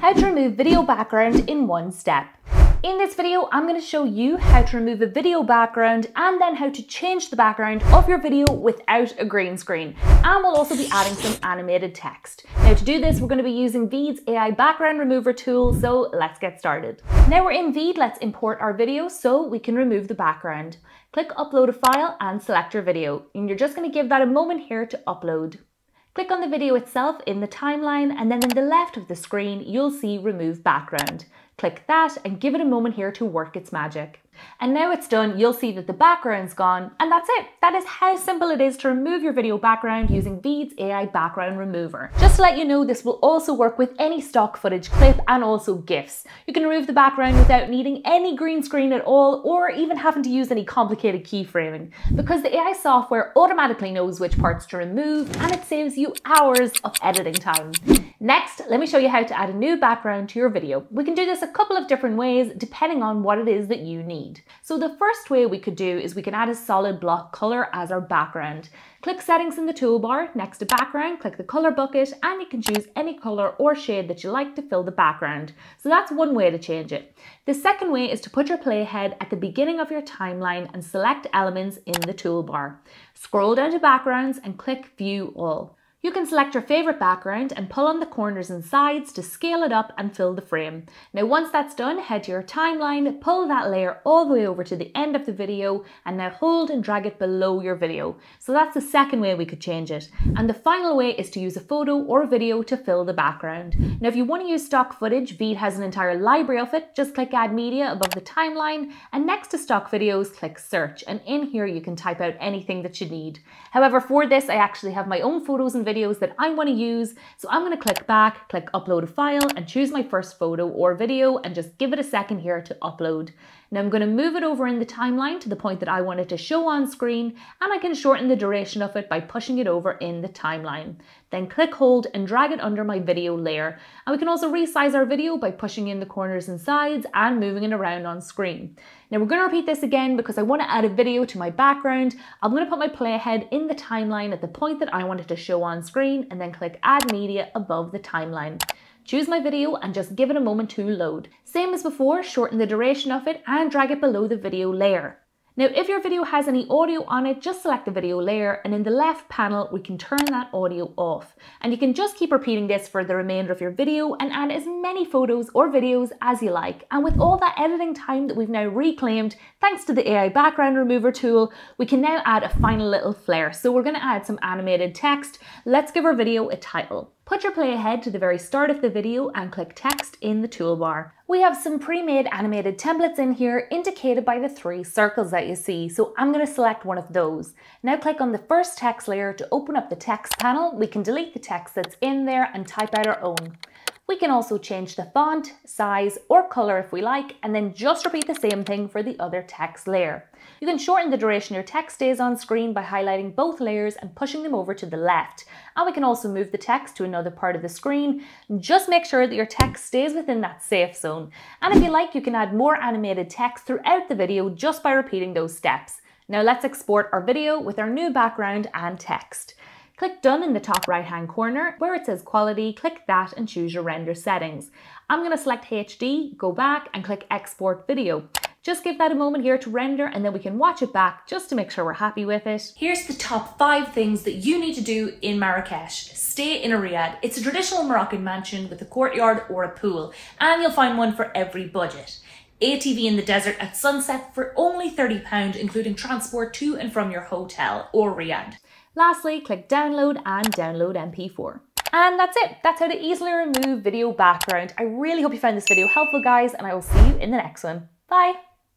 how to remove video background in one step. In this video, I'm going to show you how to remove a video background and then how to change the background of your video without a green screen. And we'll also be adding some animated text. Now to do this, we're going to be using Veed's AI background remover tool, so let's get started. Now we're in Veed, let's import our video so we can remove the background. Click upload a file and select your video. And you're just going to give that a moment here to upload. Click on the video itself in the timeline and then in the left of the screen you'll see remove background. Click that and give it a moment here to work its magic. And now it's done, you'll see that the background's gone, and that's it. That is how simple it is to remove your video background using Veed's AI Background Remover. Just to let you know, this will also work with any stock footage clip and also GIFs. You can remove the background without needing any green screen at all, or even having to use any complicated keyframing, because the AI software automatically knows which parts to remove, and it saves you hours of editing time. Next, let me show you how to add a new background to your video. We can do this a couple of different ways, depending on what it is that you need need. So the first way we could do is we can add a solid block color as our background. Click settings in the toolbar, next to background, click the color bucket and you can choose any color or shade that you like to fill the background. So that's one way to change it. The second way is to put your playhead at the beginning of your timeline and select elements in the toolbar. Scroll down to backgrounds and click view all. You can select your favourite background and pull on the corners and sides to scale it up and fill the frame. Now once that's done, head to your timeline, pull that layer all the way over to the end of the video and now hold and drag it below your video. So that's the second way we could change it. And the final way is to use a photo or a video to fill the background. Now if you want to use stock footage, Veed has an entire library of it. Just click add media above the timeline and next to stock videos, click search. And in here you can type out anything that you need. However, for this, I actually have my own photos and videos that I want to use. So I'm going to click back, click upload a file and choose my first photo or video and just give it a second here to upload. Now I'm going to move it over in the timeline to the point that I want it to show on screen and I can shorten the duration of it by pushing it over in the timeline. Then click hold and drag it under my video layer. And we can also resize our video by pushing in the corners and sides and moving it around on screen. Now we're going to repeat this again because I want to add a video to my background. I'm going to put my playhead in the timeline at the point that I want it to show on screen and then click add media above the timeline. Choose my video and just give it a moment to load. Same as before, shorten the duration of it and drag it below the video layer. Now, if your video has any audio on it, just select the video layer and in the left panel, we can turn that audio off. And you can just keep repeating this for the remainder of your video and add as many photos or videos as you like. And with all that editing time that we've now reclaimed, thanks to the AI background remover tool, we can now add a final little flair. So we're gonna add some animated text. Let's give our video a title. Put your playhead to the very start of the video and click text in the toolbar. We have some pre-made animated templates in here indicated by the three circles that you see, so I'm going to select one of those. Now click on the first text layer to open up the text panel. We can delete the text that's in there and type out our own. We can also change the font, size or color if we like, and then just repeat the same thing for the other text layer. You can shorten the duration your text stays on screen by highlighting both layers and pushing them over to the left. And we can also move the text to another part of the screen. Just make sure that your text stays within that safe zone. And if you like, you can add more animated text throughout the video just by repeating those steps. Now let's export our video with our new background and text. Click Done in the top right hand corner where it says Quality, click that and choose your render settings. I'm going to select HD, go back and click Export Video. Just give that a moment here to render and then we can watch it back just to make sure we're happy with it. Here's the top five things that you need to do in Marrakesh. Stay in a riad. It's a traditional Moroccan mansion with a courtyard or a pool and you'll find one for every budget. ATV in the desert at sunset for only £30 including transport to and from your hotel or riad. Lastly, click download and download MP4. And that's it. That's how to easily remove video background. I really hope you found this video helpful, guys, and I will see you in the next one. Bye.